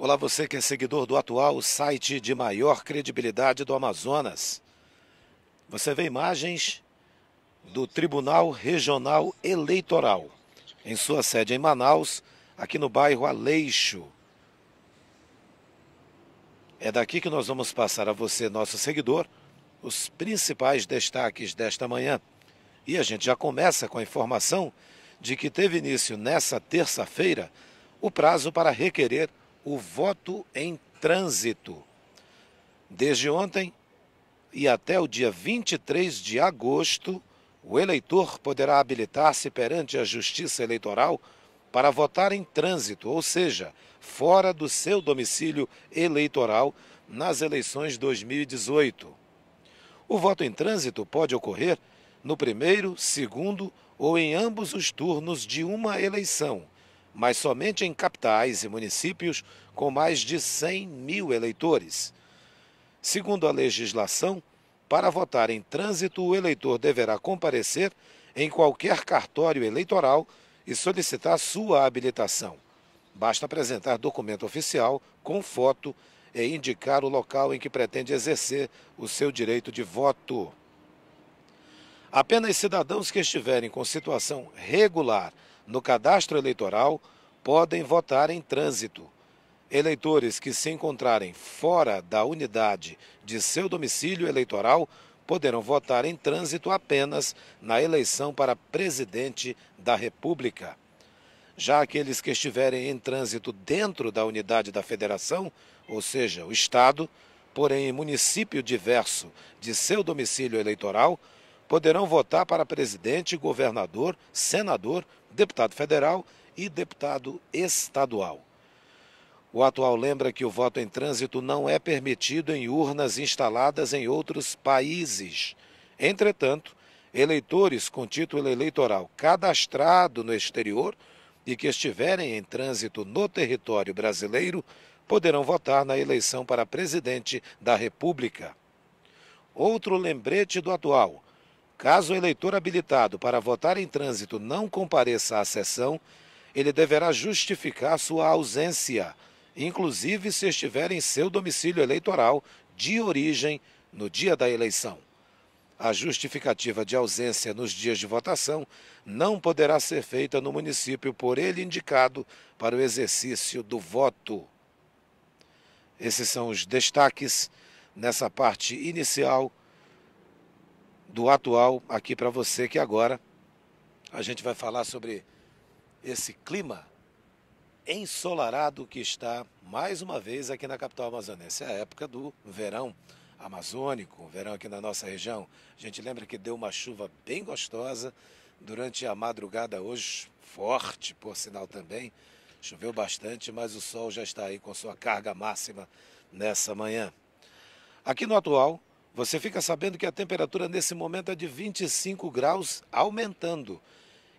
Olá, você que é seguidor do atual site de maior credibilidade do Amazonas. Você vê imagens do Tribunal Regional Eleitoral, em sua sede em Manaus, aqui no bairro Aleixo. É daqui que nós vamos passar a você, nosso seguidor, os principais destaques desta manhã. E a gente já começa com a informação de que teve início nessa terça-feira o prazo para requerer o voto em trânsito. Desde ontem e até o dia 23 de agosto, o eleitor poderá habilitar-se perante a Justiça Eleitoral para votar em trânsito, ou seja, fora do seu domicílio eleitoral nas eleições 2018. O voto em trânsito pode ocorrer no primeiro, segundo ou em ambos os turnos de uma eleição mas somente em capitais e municípios com mais de 100 mil eleitores. Segundo a legislação, para votar em trânsito, o eleitor deverá comparecer em qualquer cartório eleitoral e solicitar sua habilitação. Basta apresentar documento oficial com foto e indicar o local em que pretende exercer o seu direito de voto. Apenas cidadãos que estiverem com situação regular no cadastro eleitoral podem votar em trânsito. Eleitores que se encontrarem fora da unidade de seu domicílio eleitoral poderão votar em trânsito apenas na eleição para presidente da República. Já aqueles que estiverem em trânsito dentro da unidade da federação, ou seja, o Estado, porém em município diverso de seu domicílio eleitoral, poderão votar para presidente, governador, senador, deputado federal e deputado estadual. O atual lembra que o voto em trânsito não é permitido em urnas instaladas em outros países. Entretanto, eleitores com título eleitoral cadastrado no exterior e que estiverem em trânsito no território brasileiro poderão votar na eleição para presidente da República. Outro lembrete do atual Caso o eleitor habilitado para votar em trânsito não compareça à sessão, ele deverá justificar sua ausência, inclusive se estiver em seu domicílio eleitoral de origem no dia da eleição. A justificativa de ausência nos dias de votação não poderá ser feita no município por ele indicado para o exercício do voto. Esses são os destaques nessa parte inicial do atual aqui para você, que agora a gente vai falar sobre esse clima ensolarado que está mais uma vez aqui na capital amazonense. É a época do verão amazônico, verão aqui na nossa região. A gente lembra que deu uma chuva bem gostosa durante a madrugada hoje, forte por sinal também. Choveu bastante, mas o sol já está aí com sua carga máxima nessa manhã. Aqui no atual, você fica sabendo que a temperatura nesse momento é de 25 graus, aumentando.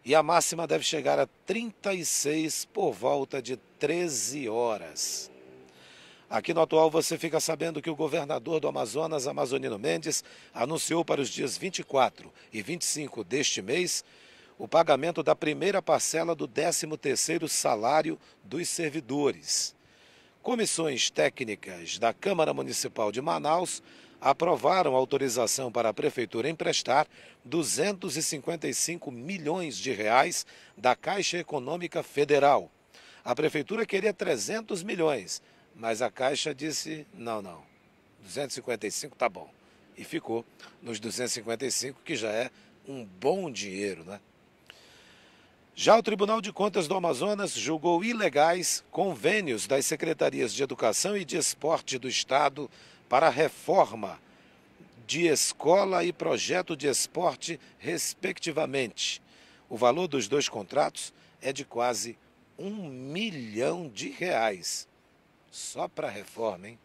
E a máxima deve chegar a 36 por volta de 13 horas. Aqui no atual você fica sabendo que o governador do Amazonas, Amazonino Mendes, anunciou para os dias 24 e 25 deste mês o pagamento da primeira parcela do 13º salário dos servidores. Comissões técnicas da Câmara Municipal de Manaus aprovaram autorização para a prefeitura emprestar 255 milhões de reais da Caixa Econômica Federal. A prefeitura queria 300 milhões, mas a Caixa disse: "Não, não. 255 tá bom". E ficou nos 255, que já é um bom dinheiro, né? Já o Tribunal de Contas do Amazonas julgou ilegais convênios das secretarias de Educação e de Esporte do Estado para reforma de escola e projeto de esporte, respectivamente. O valor dos dois contratos é de quase um milhão de reais. Só para reforma, hein?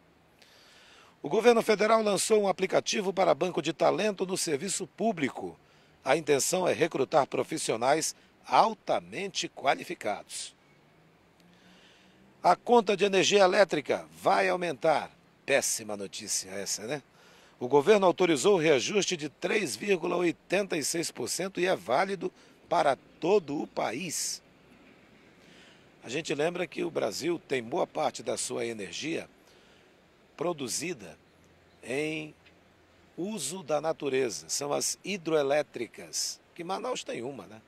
O governo federal lançou um aplicativo para banco de talento no serviço público. A intenção é recrutar profissionais altamente qualificados. A conta de energia elétrica vai aumentar. Péssima notícia essa, né? O governo autorizou o reajuste de 3,86% e é válido para todo o país. A gente lembra que o Brasil tem boa parte da sua energia produzida em uso da natureza, são as hidroelétricas, que Manaus tem uma, né?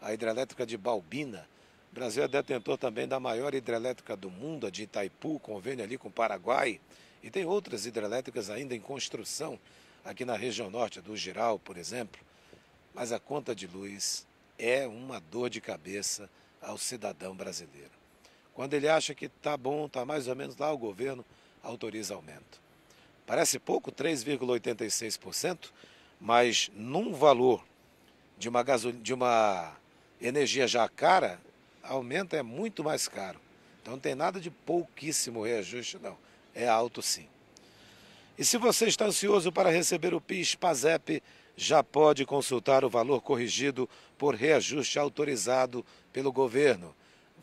A hidrelétrica de Balbina. O Brasil é detentor também da maior hidrelétrica do mundo, a de Itaipu, convênio ali com o Paraguai. E tem outras hidrelétricas ainda em construção, aqui na região norte, do Giral, por exemplo. Mas a conta de luz é uma dor de cabeça ao cidadão brasileiro. Quando ele acha que está bom, está mais ou menos lá, o governo autoriza aumento. Parece pouco, 3,86%, mas num valor de uma, gasol... de uma energia já cara, aumenta é muito mais caro. Então não tem nada de pouquíssimo reajuste, não. É alto sim. E se você está ansioso para receber o PIS PASEP, já pode consultar o valor corrigido por reajuste autorizado pelo governo.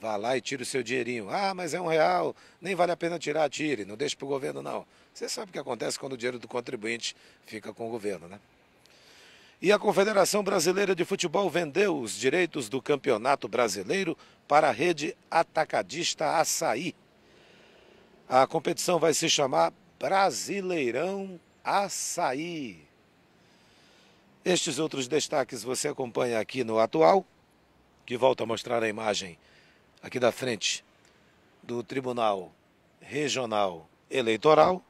Vá lá e tire o seu dinheirinho. Ah, mas é um real, nem vale a pena tirar, tire, não deixe para o governo não. Você sabe o que acontece quando o dinheiro do contribuinte fica com o governo, né? E a Confederação Brasileira de Futebol vendeu os direitos do Campeonato Brasileiro para a rede atacadista Açaí. A competição vai se chamar Brasileirão Açaí. Estes outros destaques você acompanha aqui no atual, que volta a mostrar a imagem aqui da frente do Tribunal Regional Eleitoral.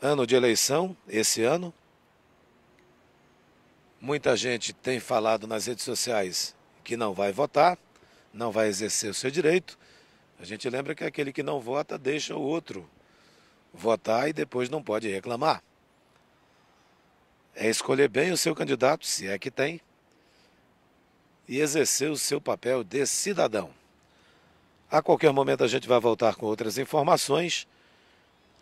Ano de eleição, esse ano. Muita gente tem falado nas redes sociais que não vai votar, não vai exercer o seu direito. A gente lembra que aquele que não vota deixa o outro votar e depois não pode reclamar. É escolher bem o seu candidato, se é que tem, e exercer o seu papel de cidadão. A qualquer momento a gente vai voltar com outras informações.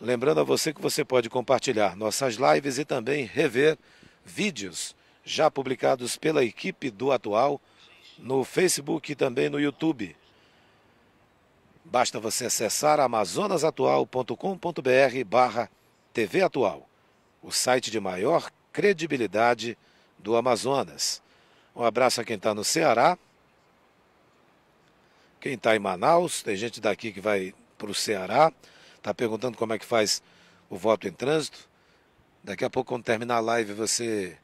Lembrando a você que você pode compartilhar nossas lives e também rever vídeos já publicados pela equipe do Atual no Facebook e também no YouTube. Basta você acessar amazonasatual.com.br barra TV Atual, o site de maior credibilidade do Amazonas. Um abraço a quem está no Ceará, quem está em Manaus, tem gente daqui que vai para o Ceará, está perguntando como é que faz o voto em trânsito. Daqui a pouco, quando terminar a live, você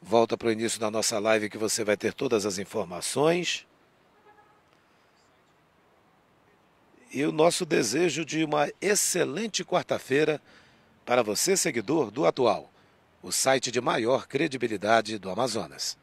volta para o início da nossa live que você vai ter todas as informações. E o nosso desejo de uma excelente quarta-feira para você, seguidor do Atual, o site de maior credibilidade do Amazonas.